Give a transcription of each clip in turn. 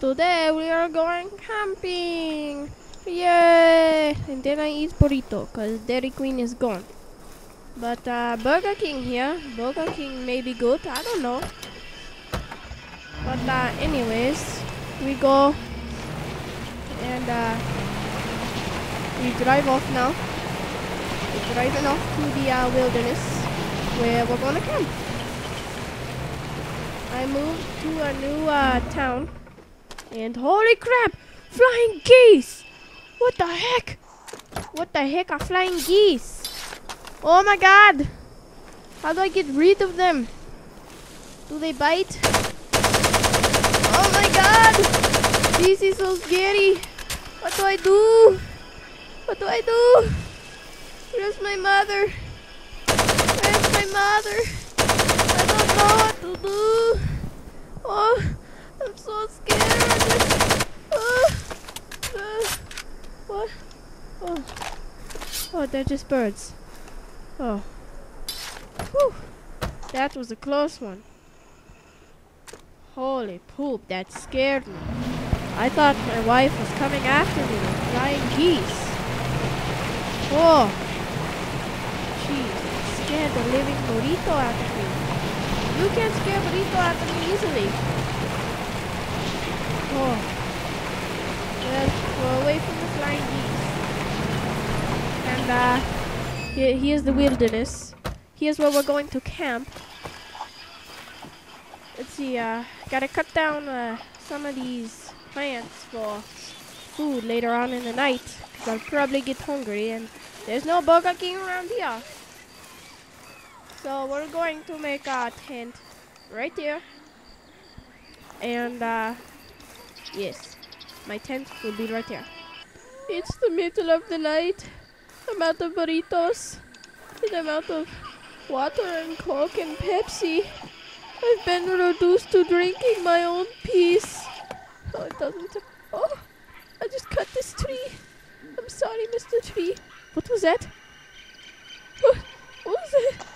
today we are going camping. Yay! And then I eat burrito because Dairy Queen is gone. But uh, Burger King here. Burger King may be good. I don't know. But uh, anyways, we go and uh, we drive off now. We're driving off to the uh, wilderness where we're gonna camp. I moved to a new uh, town, and holy crap, flying geese! What the heck? What the heck are flying geese? Oh my god! How do I get rid of them? Do they bite? Oh my god! This is so scary! What do I do? What do I do? Where's my mother? Where's my mother? I don't know what to do. Oh, I'm so scared. Oh, uh, what? Oh, oh, they're just birds. Oh, Whew. that was a close one. Holy poop, that scared me. I thought my wife was coming after me with flying geese. Oh, jeez, scared the living burrito out of me. You can't scare burrito out of me easily. Oh, well, we're away from the flying geese. Uh, here, here's the wilderness. Here's where we're going to camp. Let's see, uh, gotta cut down uh, some of these plants for food later on in the night. Cause I'll probably get hungry and there's no Burger King around here. So we're going to make a tent right here. And uh, yes, my tent will be right here. It's the middle of the night. I'm out of burritos. And I'm out of water and Coke and Pepsi. I've been reduced to drinking my own piece. Oh, it doesn't. Oh, I just cut this tree. I'm sorry, Mr. Tree. What was that? What, what was that?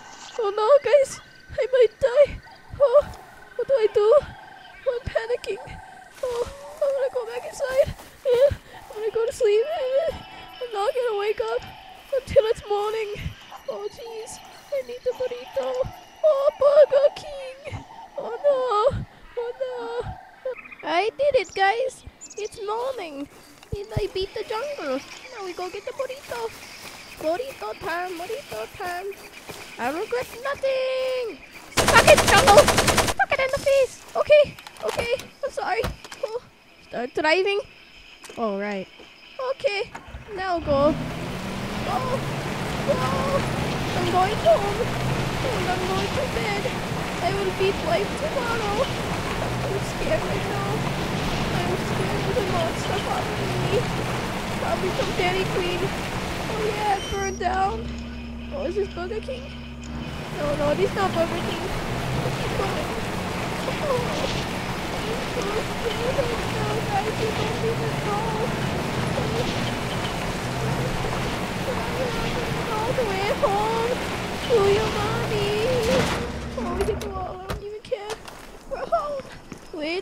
Oh no, guys. I might die. Oh, what do I do? I'm panicking. Oh, I'm gonna go back inside. Yeah, I'm gonna go to sleep. I'm not gonna wake up morning. Oh, jeez. I need the burrito. Oh, Burger King! Oh no! Oh no! I did it, guys! It's morning! And I beat the jungle! Now we go get the burrito! Burrito time! Burrito time! I regret nothing! Stuck it, jungle! Stuck it in the face! Okay! Okay! I'm sorry! Oh, start driving! Alright. Okay! Now go! Go! Go! I'm going home! And I'm going to bed. I will beat life tomorrow. I'm scared right now. I'm scared of the monster following me. Probably from Dairy Queen. Oh yeah, it burned down. Oh, is this Burger King? No, no, this is not Burger King. Keep going. Oh, I'm so scared right now, guys. You don't even know. All the way home to your mommy. Oh, we hit the wall. I don't even care. We're home. We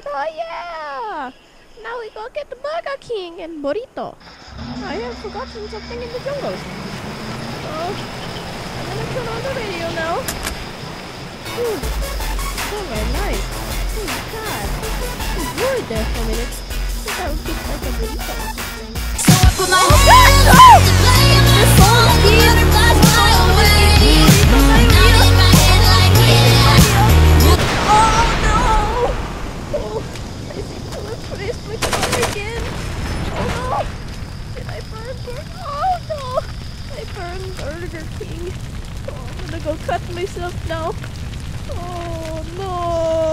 did. Oh, yeah. Now we go get the Burger King and burrito. I have forgotten something in the jungle. Oh, I'm gonna turn on the radio now. Ooh. Oh, very nice. Oh, my God. I was worried there for a minute. I think I would get like a burrito or something. So I put my burn? Oh no! I burned Burger King. Oh, I'm gonna go cut myself now. Oh no!